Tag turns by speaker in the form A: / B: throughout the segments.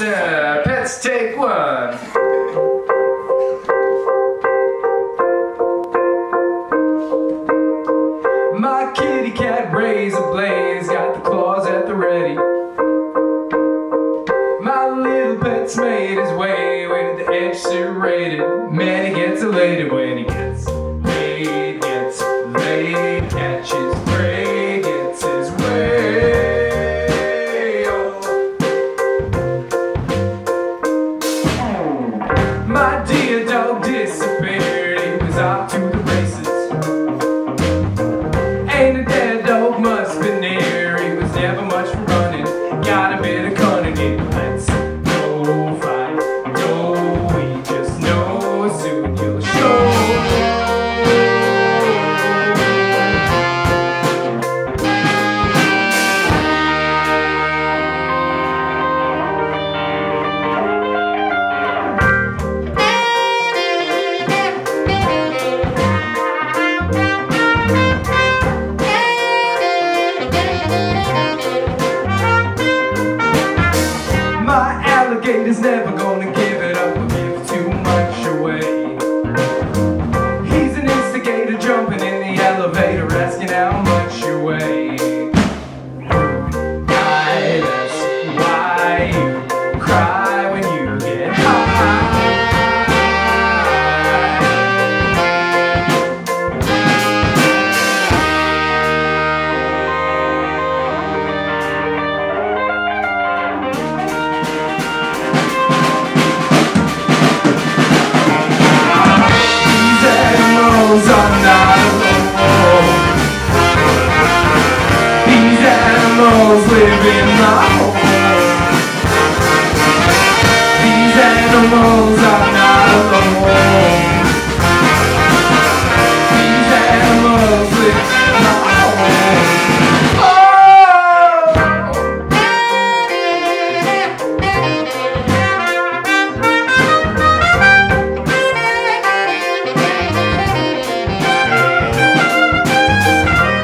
A: uh, pets take one. My kitty cat razor blades got the claws at the ready. My little pet's made his way with the edge serrated. Man, he gets elated when he gets laid, gets laid, catches Got a bit of cunning in my home. These animals are not alone. These animals live in my home.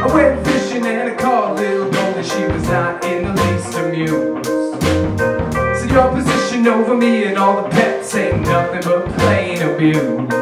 A: I went fishing and I caught a little Goldie she was not but plain abuse.